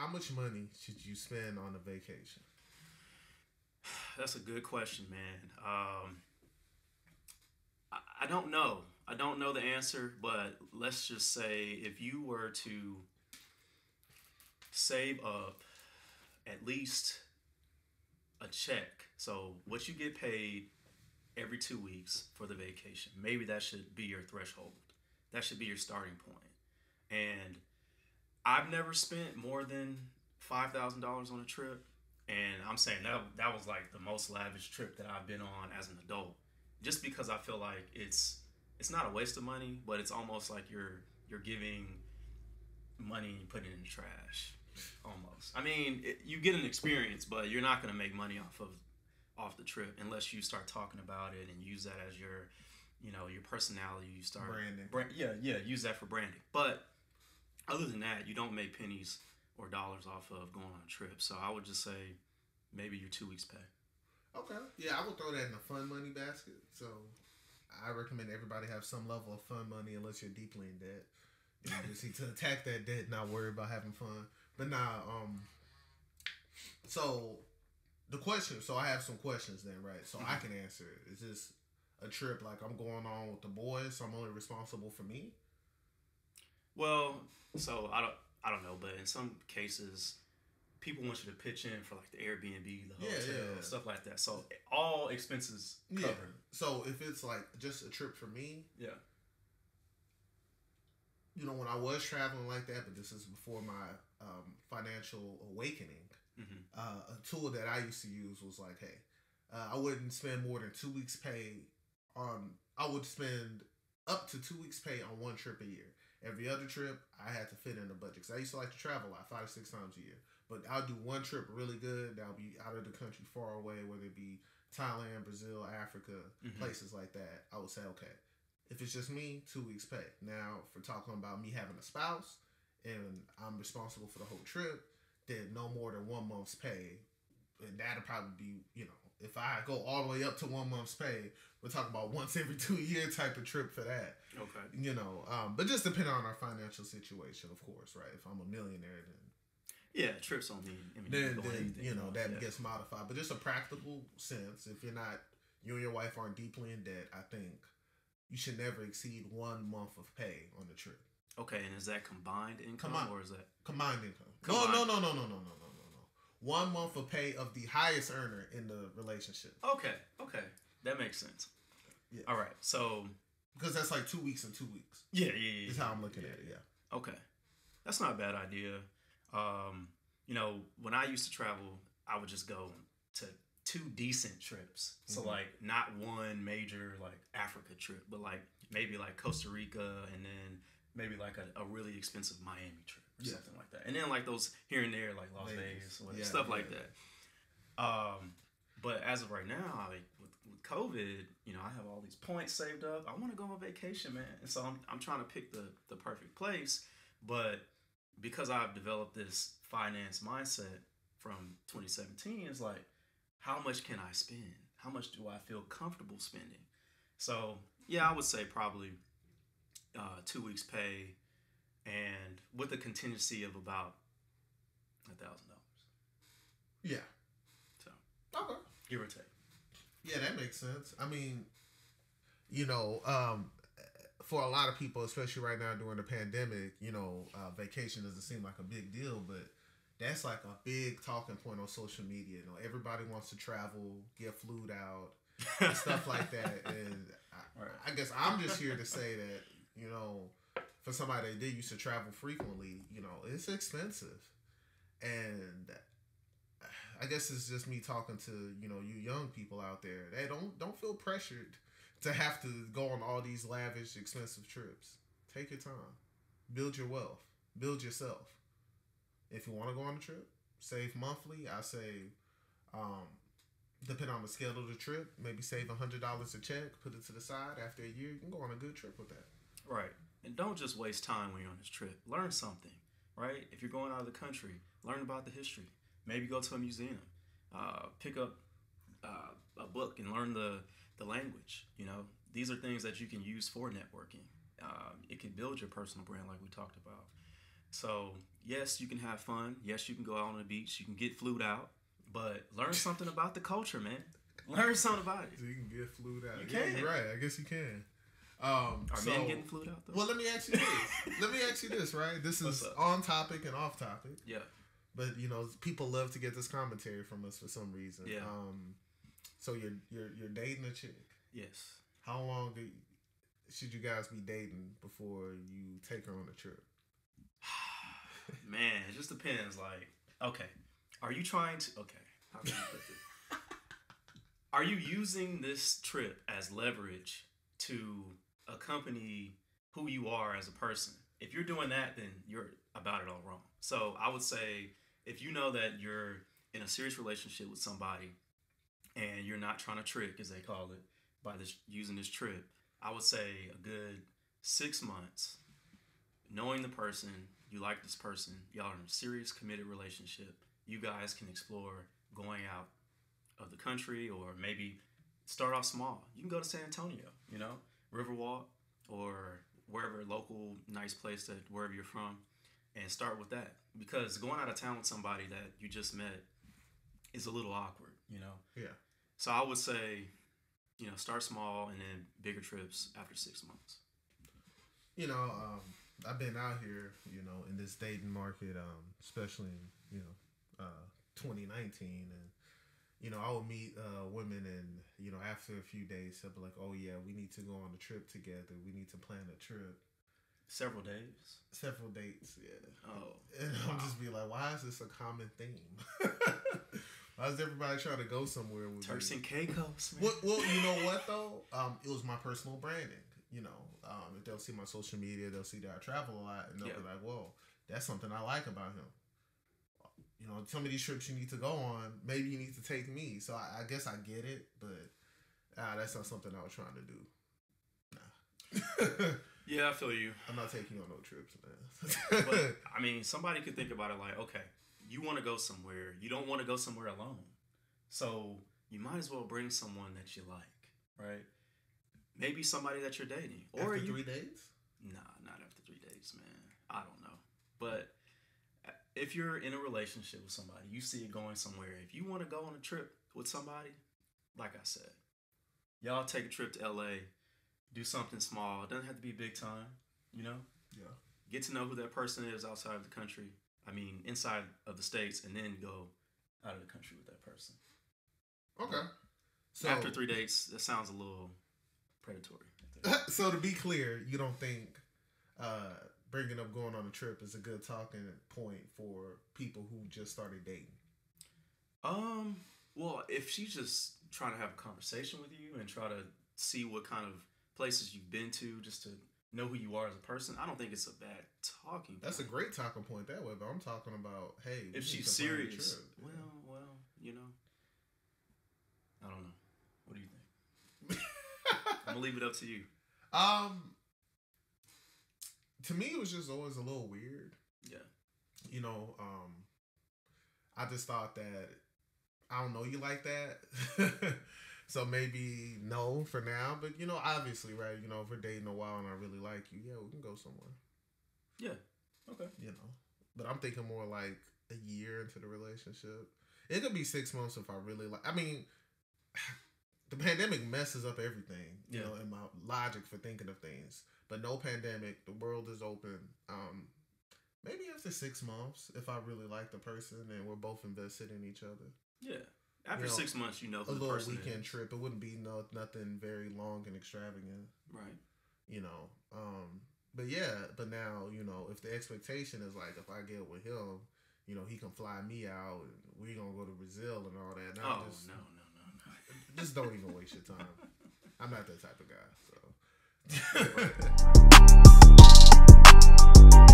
how much money should you spend on a vacation? That's a good question, man. Um, I, I don't know. I don't know the answer, but let's just say if you were to save up at least a check, so what you get paid every two weeks for the vacation, maybe that should be your threshold. That should be your starting point. And I've never spent more than five thousand dollars on a trip, and I'm saying that that was like the most lavish trip that I've been on as an adult, just because I feel like it's it's not a waste of money, but it's almost like you're you're giving money and putting it in the trash, almost. I mean, it, you get an experience, but you're not gonna make money off of off the trip unless you start talking about it and use that as your you know your personality you start Branding. brand, yeah yeah use that for branding but other than that, you don't make pennies or dollars off of going on a trip. So I would just say maybe your two weeks pay. Okay. Yeah, I would throw that in the fun money basket. So I recommend everybody have some level of fun money unless you're deeply in debt. You just need to attack that debt, not worry about having fun. But now, um, so the question. So I have some questions then, right? So I can answer. it. Is this a trip like I'm going on with the boys? So I'm only responsible for me. Well, so I don't I don't know, but in some cases, people want you to pitch in for like the Airbnb, the hotel, yeah, yeah. stuff like that. So all expenses Yeah. covered. So if it's like just a trip for me, Yeah. you know, when I was traveling like that, but this is before my um, financial awakening. hmm uh, a tool that I used to use was like, hey, uh, I wouldn't spend more than two weeks' pay on. I would spend up to two weeks' pay on one trip a year. Every other trip, I had to fit in the budget. Cause I used to like to travel a lot, five to six times a year. But I'll do one trip really good. That'll be out of the country, far away, whether it be Thailand, Brazil, Africa, Mhm. places like that. I would say, okay, if it's just me, two weeks' pay. Now, for talking about me having a spouse and I'm responsible for the whole trip, then no more than one month's pay. And that'll probably be, you know, if I go all the way up to one month's pay, we're talking about once every two year type of trip for that. Okay. You know, um, but just depending on our financial situation, of course, right? If I'm a millionaire, then yeah, trips on the I mean, then, then you know that yeah. gets modified. But just a practical sense, if you're not you and your wife aren't deeply in debt, I think you should never exceed one month of pay on the trip. Okay, and is that combined income or is that combined income? Combined. No, no, no, no, no, no, no. One month of pay of the highest earner in the relationship. Okay, okay, that makes sense. Yeah. All right, so Because that's like two weeks and two weeks. yeah, yeah, yeah. Is how I'm looking at it. Yeah. Okay, that's not a bad idea. Um, you know, when I used to travel, I would just go to two decent trips. So Mhm. like not one major like Africa trip, but like maybe like Costa Rica and then maybe like a, a really expensive Miami trip or Yeah. something like that. And then like those here and there like Las Vegas. Vegas or whatever, Yeah, stuff like that. Um, but as of right now, like with, with COVID, you know, I have all these points saved up. I want to go on vacation, man. And so I'm, I'm trying to pick the, the perfect place. But because I've developed this finance mindset from 2017, it's like, how much can I spend? How much do I feel comfortable spending? So yeah, I would say probably uh, two weeks pay, and with a contingency of about a thousand dollars, Yeah. so Okay. give or take. Yeah, that makes sense. I mean, you know, um, for a lot of people, especially right now during the pandemic, you know, uh, vacation doesn't seem like a big deal, but that's like a big talking point on social media. You know, everybody wants to travel, get flued out, and stuff like that. And I, Right. I guess I'm just here to say that, you know, for somebody that did used to travel frequently, you know, it's expensive. And I guess it's just me talking to, you know, you young people out there. They don't don't feel pressured to have to go on all these lavish, expensive trips. Take your time. Build your wealth. Build yourself. If you want to go on a trip, save monthly. I say um depending on the scale of the trip, maybe save a hundred dollars a check, put it to the side. After a year, you can go on a good trip with that. Right. And don't just waste time when you're on this trip. Learn something, right? If you're going out of the country, learn about the history. Maybe go to a museum. Uh, pick up uh, a book and learn the, the language. You know, these are things that you can use for networking. Um, it can build your personal brand, like we talked about. So yes, you can have fun. Yes, you can go out on the beach. You can get flued out, but learn something about the culture, man. Learn something about it. So you can get flued out. You yeah, can. right. I guess you can. Um, Are so, men getting flued out though? Well, let me ask you this. let me ask you this, right? This is on topic and off topic, yeah. but you know, people love to get this commentary from us for some reason. Yeah. Um, so you're you're you're dating a chick. Yes. How long you, should you guys be dating before you take her on a trip? Man, it just depends. Like, okay, are you trying to? Okay, how can I put this? Are you using this trip as leverage to accompany who you are as a person? If you're doing that, then you're about it all wrong. So I would say if you know that you're in a serious relationship with somebody and you're not trying to trick, as they call it, by this using this trip, I would say a good six months knowing the person, you like this person, y'all are in a serious committed relationship, you guys can explore going out of the country or maybe start off small. You can go to San Antonio, you know, Riverwalk or wherever local nice place that wherever you're from and start with that because going out of town with somebody that you just met is a little awkward, you know. Yeah. So I would say, you know, start small and then bigger trips after 6 months. You know, um, I've been out here, you know, in this dating market, um, especially in you know, uh, 2019, and you know, I would meet uh, women, and you know, after a few days, they'll be like, "Oh yeah, we need to go on a trip together. We need to plan a trip." Several days. Several dates, yeah. Oh. And I'm just be like, why is this a common theme? why is everybody trying to go somewhere with Turks me? and Caicos, man. Well, well, you know what though? Um, it was my personal branding. You know, um, if they'll see my social media, they'll see that I travel a lot, and they'll be like, "Whoa, that's something I like about him." You know, some of these trips you need to go on, maybe you need to take me. So I, I guess I get it, but ah, that's not something I was trying to do. Nah, Yeah, I feel you. I'm not taking you on no trips, man. But. I mean, somebody could think about it like, okay, you want to go somewhere. You don't want to go somewhere alone. So you might as well bring someone that you like, right? Maybe somebody that you're dating. Or After you, three days, Nah, not after three days, man. I don't know. But uh, if you're in a relationship with somebody, you see it going somewhere. If you want to go on a trip with somebody, like I said, y'all take a trip to LA, do something small. It doesn't have to be big time, you know? yeah. Get to know who that person is outside of the country. I mean, inside of the states, and then go out of the country with that person. Okay. So After three dates, that sounds a little predatory. So to be clear, you don't think uh, bringing up going on a trip is a good talking point for people who just started dating? Um, well, if she's just trying to have a conversation with you and try to see what kind of places you've been to just to know who you are as a person, I don't think it's a bad talking. That's a great talking point that way, but I'm talking about hey, if she's to plan a serious. Well, well, you know, I don't know. What do you think? I'm gonna leave it up to you. um, to me, it was just always a little weird. Yeah. You know, um, I just thought that I don't know you like that. So maybe no for now, but you know, obviously, right? You know, if we're dating a while and I really like you, yeah, we can go somewhere. Yeah. Okay. you know. But I'm thinking more like a year into the relationship. It could be six months if I really like. I mean, the pandemic messes up everything, you Yeah. know, in my logic for thinking of things. But no pandemic, the world is open. Um, maybe after six months, if I really like the person and we're both invested in each other, Yeah. After You know, six months, you know a little weekend is. trip. It wouldn't be no nothing very long and extravagant. Right. you know. Um, but yeah, but now you know if the expectation is like if I get with him, you know he can fly me out and we gonna go to Brazil and all that. Now oh just, no no no no. just don't even waste your time. I'm not that type of guy. So.